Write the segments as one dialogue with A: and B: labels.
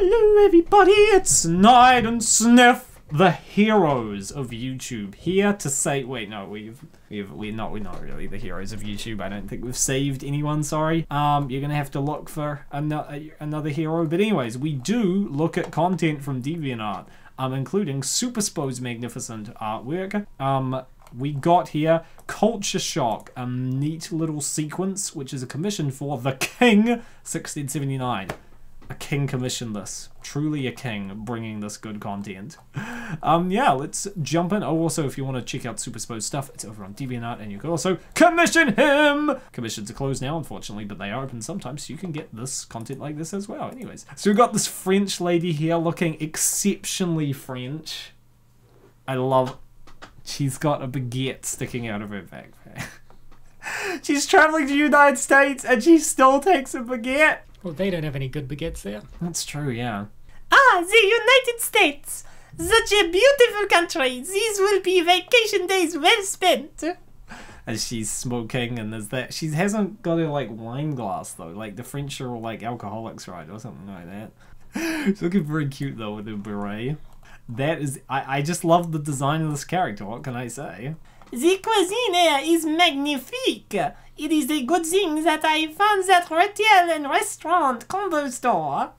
A: Hello everybody, it's Snide and Sniff, the heroes of YouTube, here to say, wait, no, we've, we've, we're not, we're not really the heroes of YouTube, I don't think we've saved anyone, sorry. Um, you're gonna have to look for another, another hero, but anyways, we do look at content from DeviantArt, um, including Super magnificent artwork, um, we got here Culture Shock, a neat little sequence, which is a commission for The King 1679 a king commissioned this. Truly a king bringing this good content. Um, yeah, let's jump in. Oh, also, if you want to check out Super Spo's stuff, it's over on DeviantArt, and you can also commission him! Commissions are closed now, unfortunately, but they are open sometimes, so you can get this content like this as well. Anyways, so we've got this French lady here looking exceptionally French. I love... She's got a baguette sticking out of her backpack. She's traveling to the United States, and she still takes a baguette.
B: Well, they don't have any good baguettes there.
A: That's true, yeah.
C: Ah, the United States! Such a beautiful country! These will be vacation days well spent!
A: As she's smoking, and there's that. She hasn't got a, like, wine glass, though. Like, the French are all, like, alcoholics, right? Or something like that. She's looking very cute, though, with a beret. That is... I, I just love the design of this character, what can I say?
C: The cuisine here is magnifique! It is a good thing that I found that retail and restaurant combo store.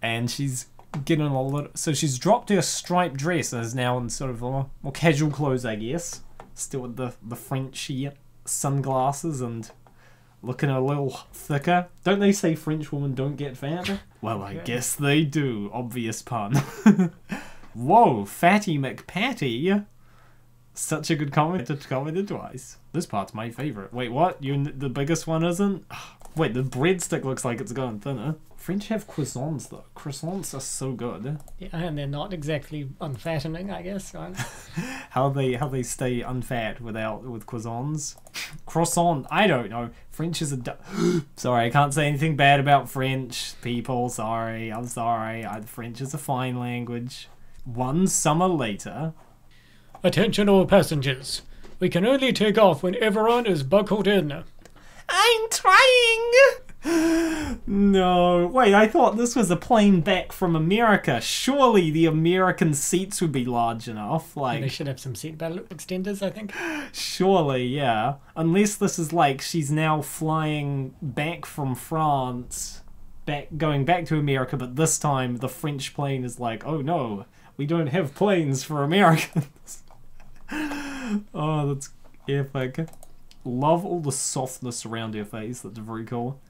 A: And she's getting a little. So she's dropped her striped dress and is now in sort of more, more casual clothes, I guess. Still with the, the Frenchy sunglasses and looking a little thicker. Don't they say French women don't get fat? Well, I guess they do. Obvious pun. Whoa, Fatty McPatty. Such a good comment to comment twice. This part's my favorite. Wait, what? You the biggest one isn't? Wait, the breadstick looks like it's going thinner. French have croissants though. Croissants are so good.
B: Yeah, and they're not exactly unfattening, I guess. Right?
A: how they how they stay unfat without with croissants? Croissant. I don't know. French is a. sorry, I can't say anything bad about French people. Sorry, I'm sorry. I, French is a fine language. One summer later,
B: Attention all passengers. We can only take off when everyone is buckled in.
C: I'm trying!
A: no, wait, I thought this was a plane back from America. Surely the American seats would be large enough. Like
B: They should have some seatbelt extenders, I think.
A: Surely, yeah. Unless this is like she's now flying back from France, back going back to America, but this time the French plane is like, oh no, we don't have planes for Americans. oh, that's epic. Love all the softness around her face. That's very cool.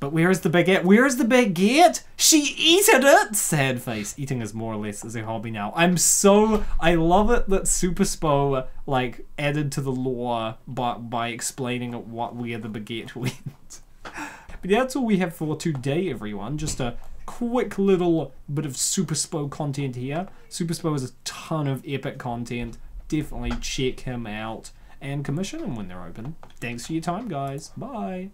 A: But where is the baguette? Where is the baguette? She eaten it! Sad face. Eating is more or less as a hobby now. I'm so... I love it that Super Spo, like, added to the lore by, by explaining what where the baguette went. but that's all we have for today, everyone. Just a quick little bit of Super Spo content here. Super Spo has a ton of epic content definitely check him out and commission them when they're open. Thanks for your time, guys. Bye.